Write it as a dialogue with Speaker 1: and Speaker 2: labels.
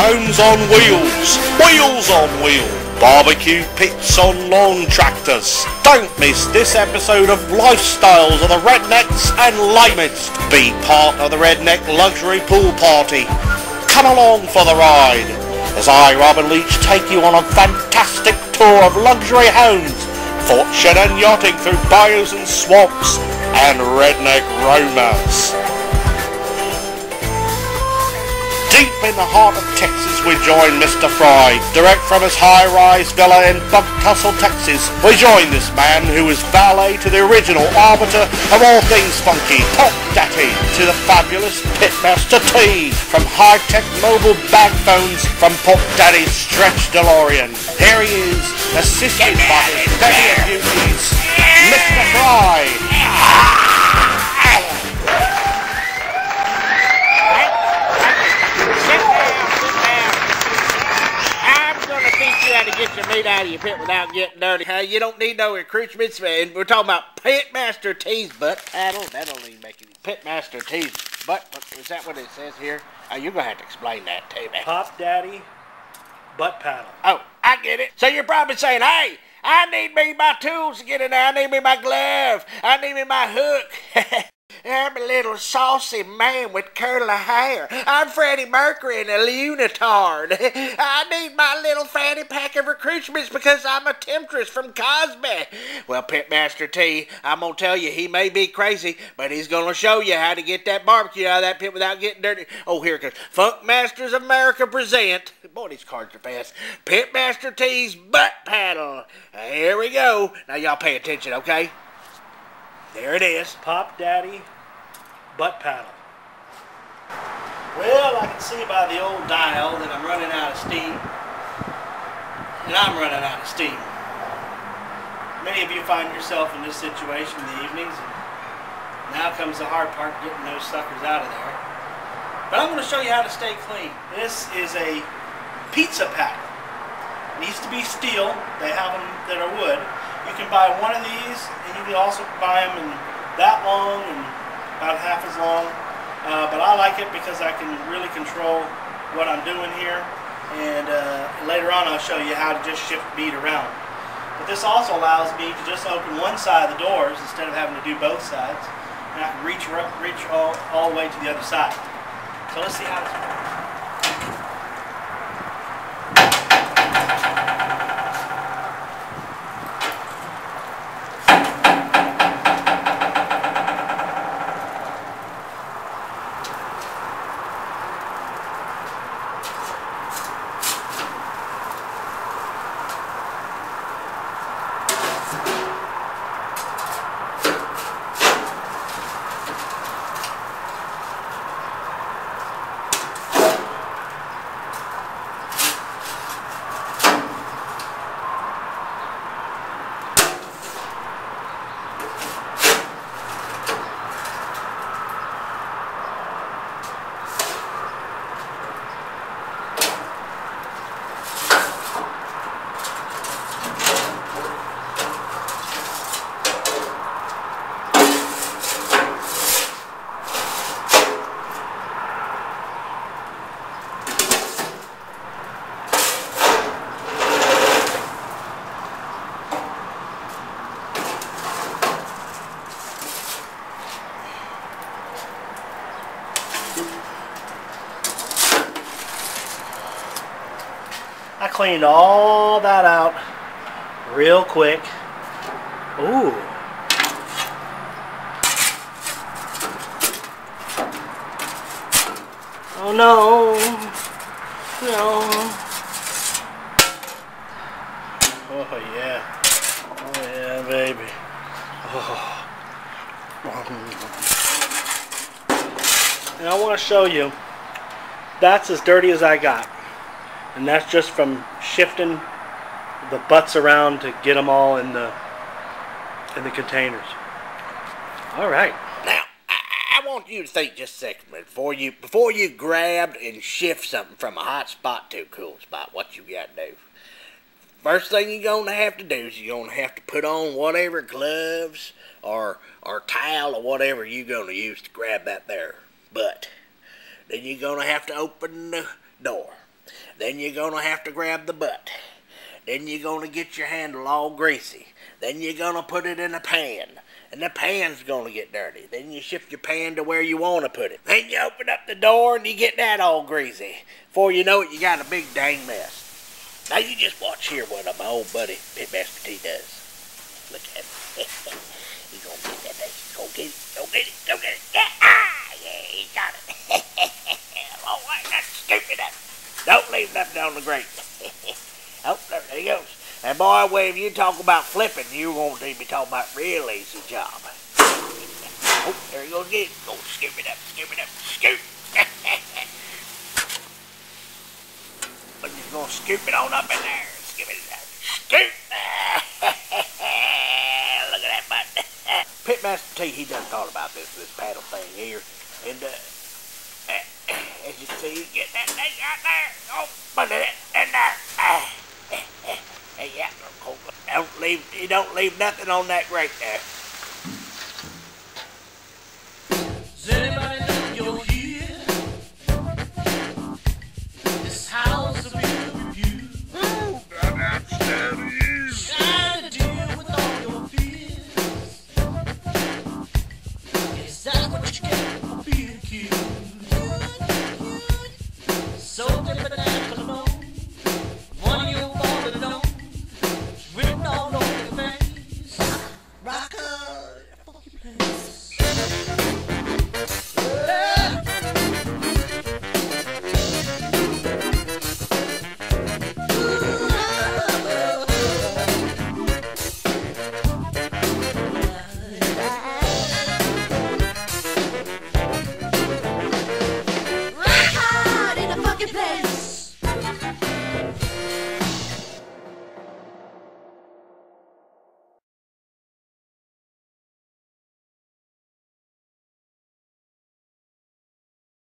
Speaker 1: homes on wheels, wheels on wheels, barbecue pits on lawn tractors. Don't miss this episode of Lifestyles of the Rednecks and Lamest. Be part of the Redneck Luxury Pool Party. Come along for the ride as I, Robin Leach, take you on a fantastic tour of luxury homes, fortune and yachting through bayous and swamps, and redneck romance. Deep in the heart of Texas, we join Mr. Fry. Direct from his high-rise villa in Buck Tussle, Texas, we join this man who is valet to the original arbiter of all things funky, Pop Daddy, to the fabulous Pitmaster T, from high-tech mobile bag phones from Pop Daddy's stretch DeLorean. Here he is, assisted by his Betty of Beauties, Mr. Fry.
Speaker 2: You how to get your meat out of your pit without getting dirty. Uh, you don't need no accoutrements, man. We're talking about Pitmaster T's butt paddle. That'll even make it. Pitmaster T's butt. Is that what it says here? Oh, you're gonna have to explain that to me.
Speaker 3: Pop Daddy butt paddle.
Speaker 2: Oh, I get it. So you're probably saying, hey, I need me my tools to get in there. I need me my glove. I need me my hook. I'm a little saucy man with curly hair. I'm Freddie Mercury in a unitard. I need my little fanny pack of recruitments because I'm a temptress from Cosby. Well, Pitmaster T, I'm gonna tell you, he may be crazy, but he's gonna show you how to get that barbecue out of that pit without getting dirty. Oh, here it comes. Funk Masters America present. Boy, these cards are fast. Pitmaster T's butt paddle. Here we go. Now y'all pay attention, okay? There it is.
Speaker 3: Pop Daddy butt paddle. Well, I can see by the old dial that I'm running out of steam. And I'm running out of steam. Many of you find yourself in this situation in the evenings, and now comes the hard part, getting those suckers out of there. But I'm going to show you how to stay clean. This is a pizza paddle. It needs to be steel. They have them that are wood. You can buy one of these, and you can also buy them in that long and about half as long. Uh, but I like it because I can really control what I'm doing here. And uh, later on, I'll show you how to just shift bead around. But this also allows me to just open one side of the doors instead of having to do both sides. And I can reach, reach all, all the way to the other side. So let's see how this works. I cleaned all that out real quick. Ooh. Oh no. No. Oh yeah. Oh yeah, baby. Oh. And I want to show you that's as dirty as I got. And that's just from shifting the butts around to get them all in the in the containers. All right.
Speaker 2: Now, I, I want you to think just a second before you before you grabbed and shift something from a hot spot to a cool spot. What you got to do? First thing you're gonna have to do is you're gonna have to put on whatever gloves or or towel or whatever you're gonna use to grab that there. But then you're gonna have to open the door. Then you're gonna have to grab the butt. Then you're gonna get your handle all greasy. Then you're gonna put it in a pan. And the pan's gonna get dirty. Then you shift your pan to where you wanna put it. Then you open up the door and you get that all greasy. Before you know it, you got a big dang mess. Now you just watch here what my old buddy Pitmaster T does. Look at him. He's gonna get that thing. Go get it. Go get it. Go get it. Yeah. Ah, yeah, he got it. oh, wait, that's stupid. Don't leave nothing on the oh, there he goes. And boy, when you talk about flipping, you won't need me talking about real easy job. Oh, there he goes again. Go scoop it up, scoop it up, scoop. but you're gonna scoop it on up in there. Scoop it up. Scoop. Look at that butt. Pitmaster T, he done thought about this this paddle thing here, and uh, as you see, you get that thing out there. Oh, there. Uh, hey, uh, uh, yeah, don't leave. You don't leave nothing on that grate there.